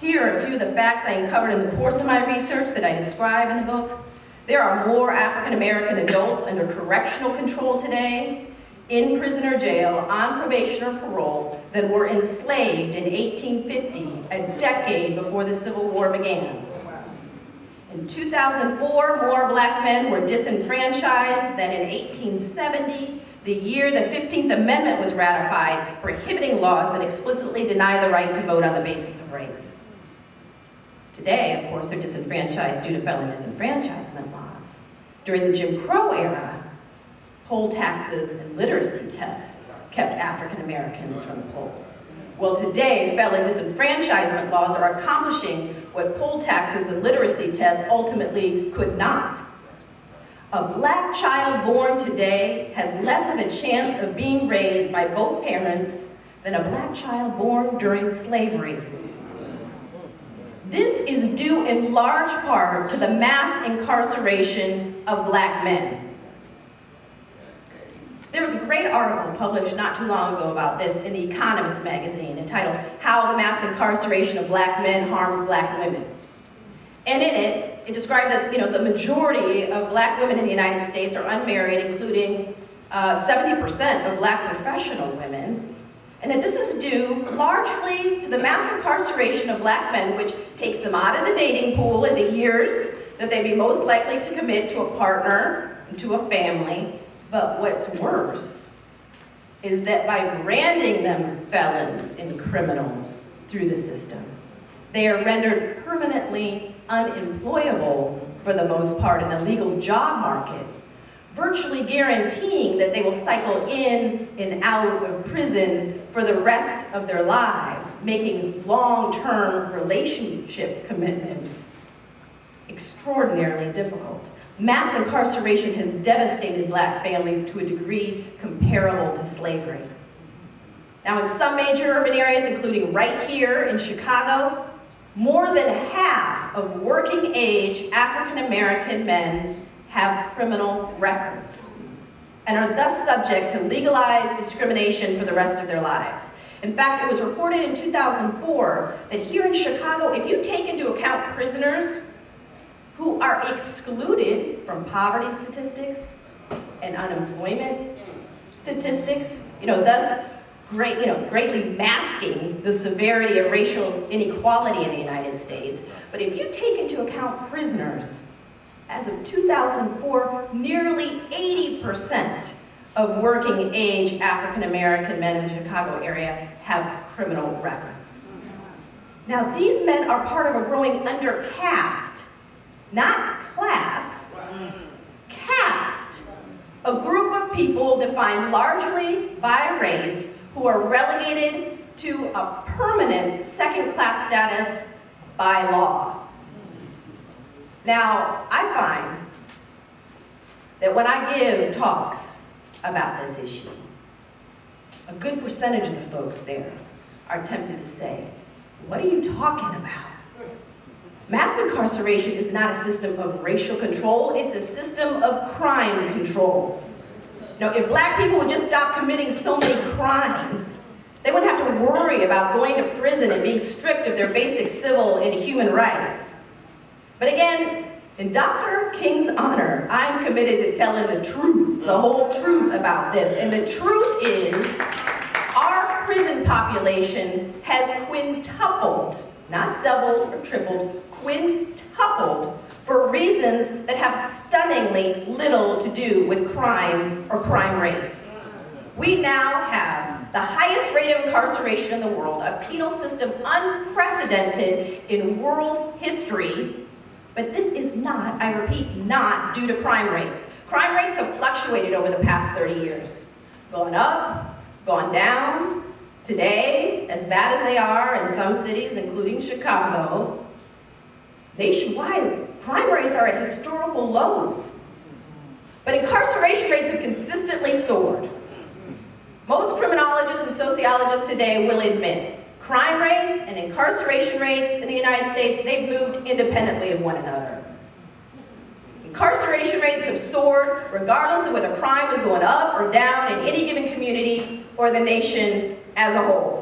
Here are a few of the facts I uncovered in the course of my research that I describe in the book. There are more African American adults under correctional control today, in prison or jail, on probation or parole, than were enslaved in 1850, a decade before the Civil War began. In 2004, more black men were disenfranchised than in 1870, the year the 15th Amendment was ratified, prohibiting laws that explicitly deny the right to vote on the basis of race. Today, of course, they're disenfranchised due to felon disenfranchisement laws. During the Jim Crow era, poll taxes and literacy tests kept African Americans from the polls. Well, today, felon disenfranchisement laws are accomplishing what poll taxes and literacy tests ultimately could not. A black child born today has less of a chance of being raised by both parents than a black child born during slavery. This is due in large part to the mass incarceration of black men. There was a great article published not too long ago about this in The Economist magazine entitled, How the Mass Incarceration of Black Men Harms Black Women. And in it, it described that you know, the majority of black women in the United States are unmarried, including 70% uh, of black professional women, and that this is due largely to the mass incarceration of black men, which takes them out of the dating pool in the years that they'd be most likely to commit to a partner to a family. But what's worse is that by branding them felons and criminals through the system, they are rendered permanently unemployable for the most part in the legal job market virtually guaranteeing that they will cycle in and out of prison for the rest of their lives, making long-term relationship commitments extraordinarily difficult. Mass incarceration has devastated black families to a degree comparable to slavery. Now in some major urban areas, including right here in Chicago, more than half of working age African American men have criminal records and are thus subject to legalized discrimination for the rest of their lives. In fact, it was reported in 2004 that here in Chicago, if you take into account prisoners who are excluded from poverty statistics and unemployment statistics, you know, thus great, you know, greatly masking the severity of racial inequality in the United States. But if you take into account prisoners as of 2004, nearly 80% of working age African American men in the Chicago area have criminal records. Now, these men are part of a growing undercaste, not class, caste, a group of people defined largely by race who are relegated to a permanent second-class status by law. Now, I find that when I give talks about this issue, a good percentage of the folks there are tempted to say, what are you talking about? Mass incarceration is not a system of racial control, it's a system of crime control. Now, if black people would just stop committing so many crimes, they wouldn't have to worry about going to prison and being stripped of their basic civil and human rights. But again, in Dr. King's honor, I'm committed to telling the truth, the whole truth about this. And the truth is, our prison population has quintupled, not doubled or tripled, quintupled for reasons that have stunningly little to do with crime or crime rates. We now have the highest rate of incarceration in the world, a penal system unprecedented in world history, but this is not, I repeat, not due to crime rates. Crime rates have fluctuated over the past 30 years. Gone up, gone down. Today, as bad as they are in some cities, including Chicago, nationwide, crime rates are at historical lows. But incarceration rates have consistently soared. Most criminologists and sociologists today will admit Crime rates and incarceration rates in the United States, they've moved independently of one another. Incarceration rates have soared regardless of whether crime was going up or down in any given community or the nation as a whole.